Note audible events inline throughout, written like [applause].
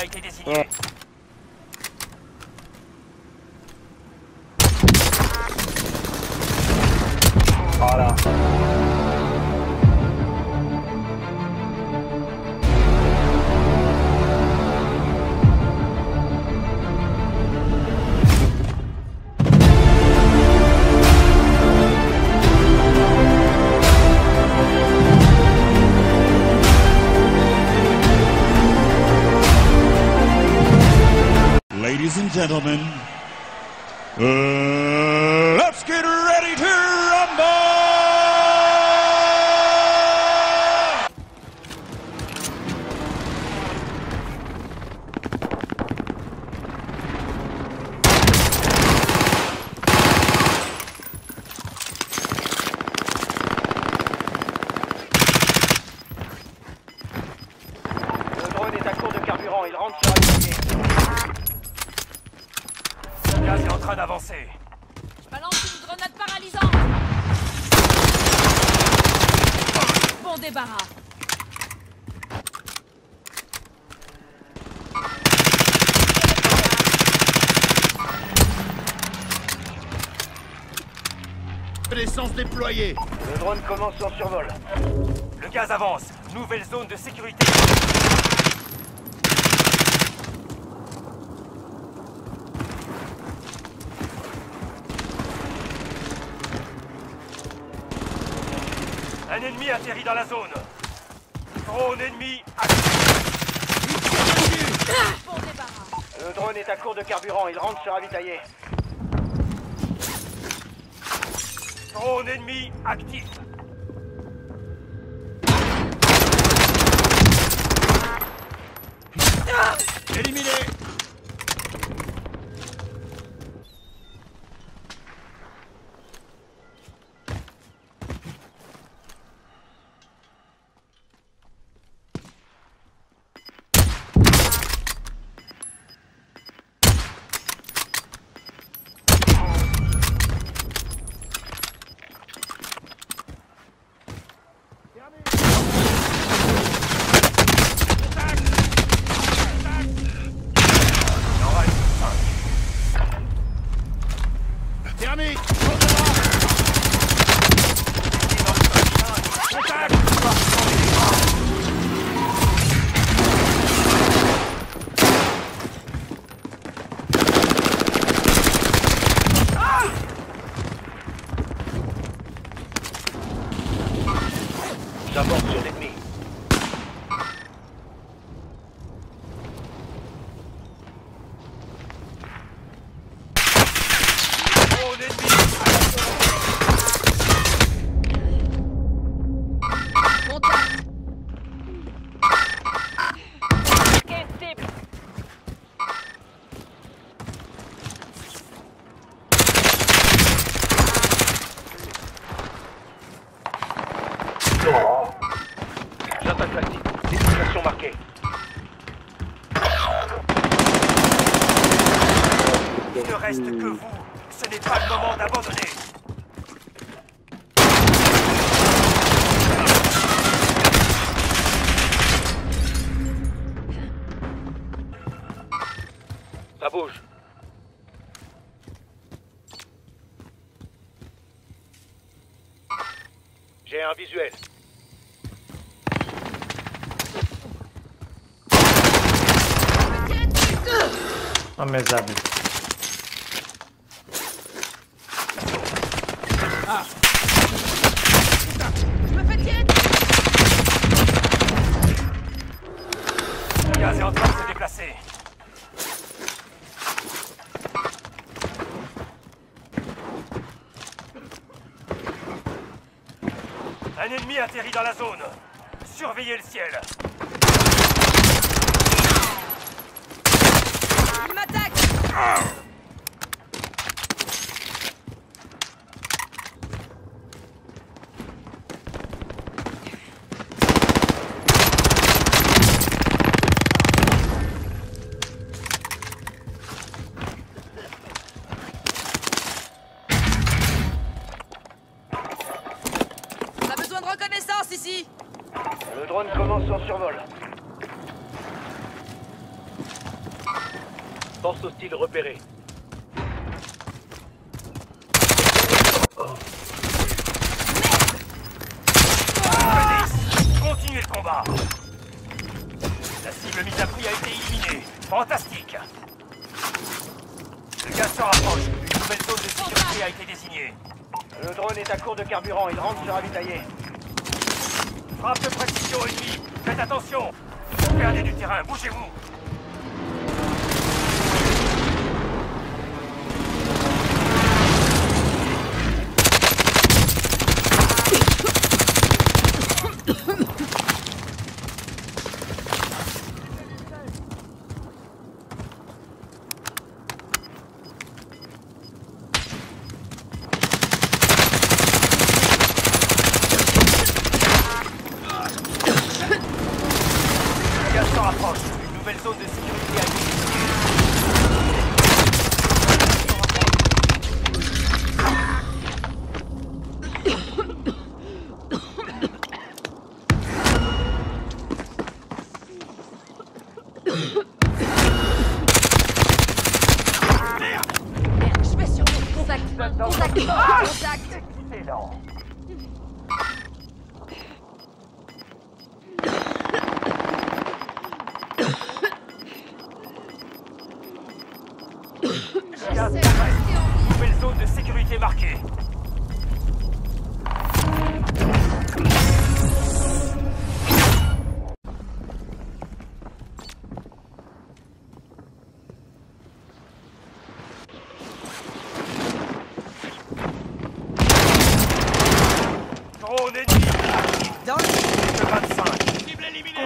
a été désigné. Voilà. Gentlemen, uh, Je balance une grenade paralysante Bon débarras L'essence déployée! Le drone commence son survol. Le gaz avance. Nouvelle zone de sécurité. Un ennemi atterrit dans la zone. Drone ennemi Le drone est à court de carburant, il rentre se ravitailler. Drone ennemi actif. Éliminé! J'ai un visuel. Ah, mes amis. Je me fais tirer Le gaz est en train de se déplacer. Un ennemi atterrit la zone. Surveillez le ciel. Il m'attaque On a besoin de reconnaissance ici Le drone commence son survol. Force hostile repérée. La cible mise à prix a été éliminée. Fantastique Le gaz se rapproche. Une nouvelle zone de sécurité a été désignée. Le drone est à court de carburant, il rentre se ravitailler. Frappe de précision ennemie Faites attention Vous perdez du terrain, bougez-vous Nouvelle zone de sécurité marquée. Drone ennemi. Dans. Le 25.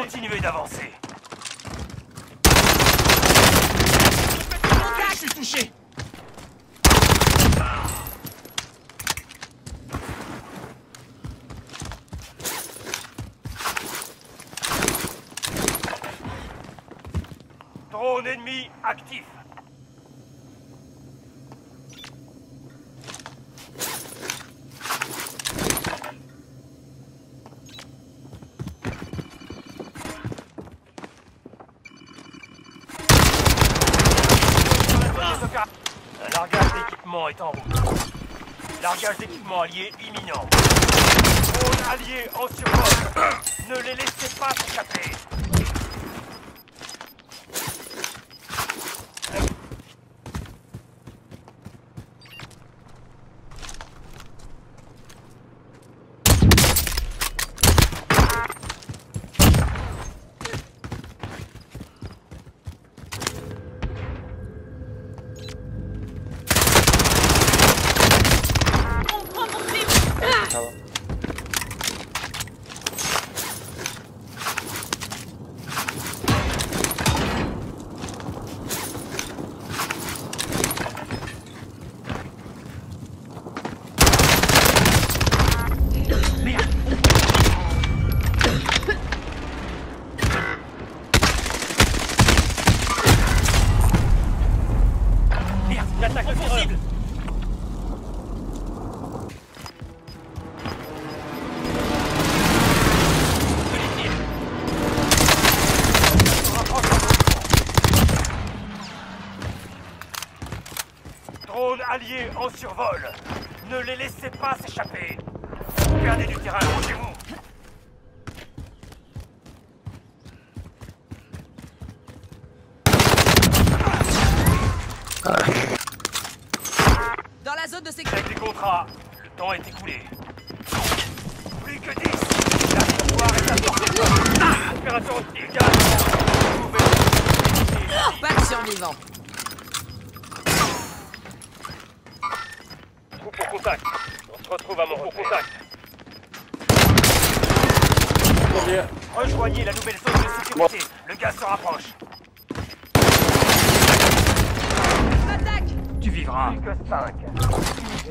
Continuez d'avancer. Je suis touché. Drone ennemi actif. Largage d'équipement est en route. Largage d'équipement allié imminent. Drone allié en survol. Ne les laissez pas s'échapper. Drone allié en survol. Ne les laissez pas s'échapper. Vous perdez du terrain, bougez-vous. Dans la zone de sécurité. Avec les contrats, le temps est écoulé. Plus que 10 La victoire est à portée de. Opération Nouvelle- Pas de survivants. Contact. On se retrouve à mon au contact. Rejoignez la nouvelle zone de sécurité. Le gaz se rapproche. Attaque Tu vivras. Plus que 5.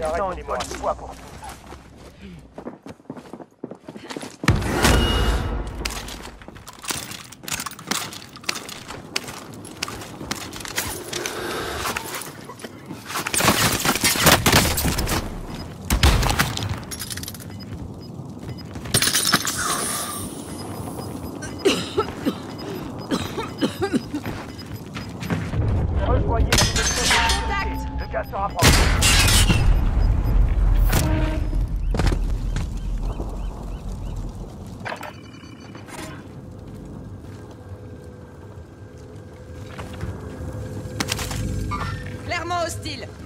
Attendez-moi une fois pour hostile.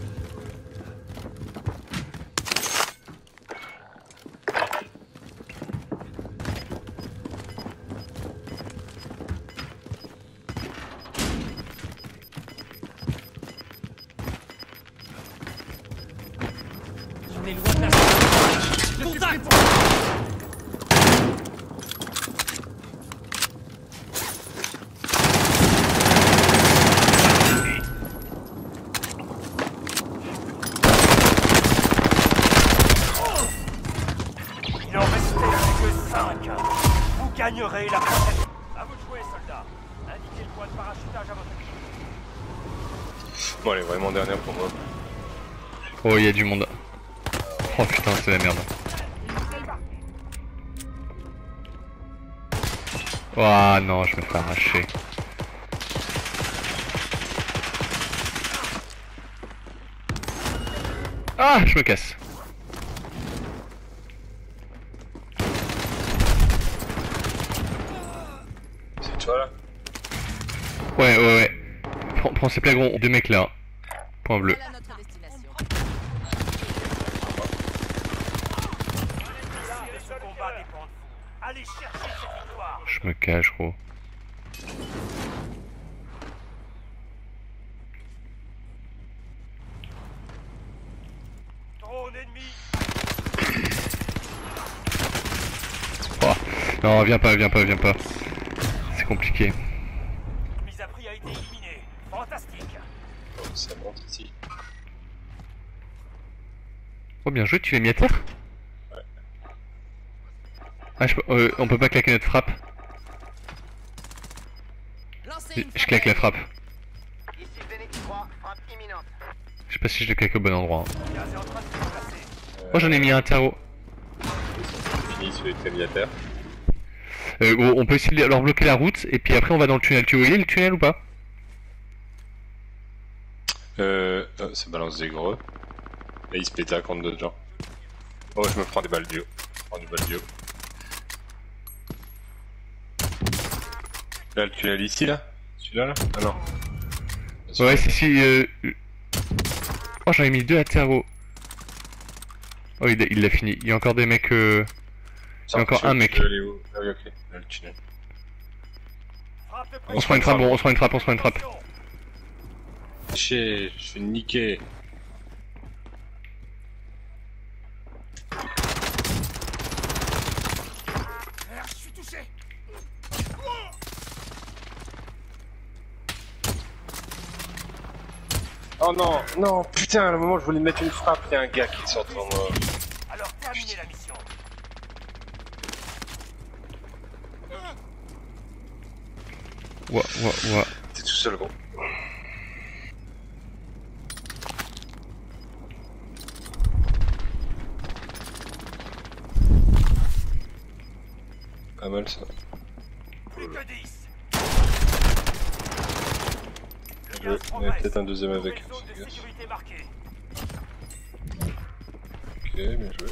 Oh, il y a du monde. Oh putain, c'est la merde. Oh non, je me fais arracher. Ah, je me casse. C'est toi là Ouais, ouais, ouais. Prends, prends ces plagrons, deux mecs là. Point bleu. Voilà notre destination. de ce combat dépend de vous. Allez chercher cette victoire. Je me cache, gros. Drone ennemi. [coughs] Oh. Non, viens pas, viens pas, viens pas. C'est compliqué. Mise à prix a été éliminée. Fantastique. Ça monte ici. Oh bien joué, tu l'as mis à terre Ah, je peux- euh, on peut pas claquer notre frappe. Je claque la frappe. Ici Phoenix 3, frappe imminente. Je sais pas si je le claque au bon endroit. hein. Oh, j'en ai mis un terreau. Fini mis à terre. Euh, gros, on peut essayer de leur bloquer la route et puis après on va dans le tunnel. Tu veux y aller le tunnel ou pas? Euh. Oh, ça balance des gros. Et il se péta contre d'autres gens. Oh, je me prends des balles du haut. Je prends du balle du haut. Là, le tunnel ici là Celui-là là Ah non. Ouais, si, si. Euh... euh. Oh, j'en ai mis deux à terreau. Oh, il l'a fini. Il y a encore des mecs. Euh... il y a encore un mec. Ah oui, ok. Là, le tunnel. Frappe de On se prend une frappe, bon, on se prend une frappe, on se prend une frappe. Je fais niquer. Oh non, non, putain, à un moment je voulais mettre une frappe, il y a un gars qui sort devant moi. Alors terminez la mission. Ouah, ouah, ouah. T'es tout seul, gros. Pas mal ça. Plus que 10. Le Je gaz il y a progresse. peut-être un deuxième avec. De sécurité marquée. Ok, bien joué.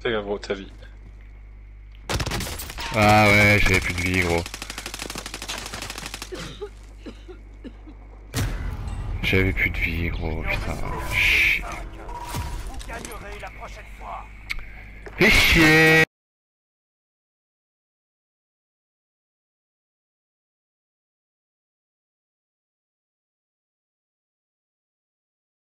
Fais gaffe, gros, ta vie. Ah ouais, j'avais plus de vie, gros. J'avais plus de vie, gros, putain. Chut. Vous gagnerez la prochaine fois. Fais chier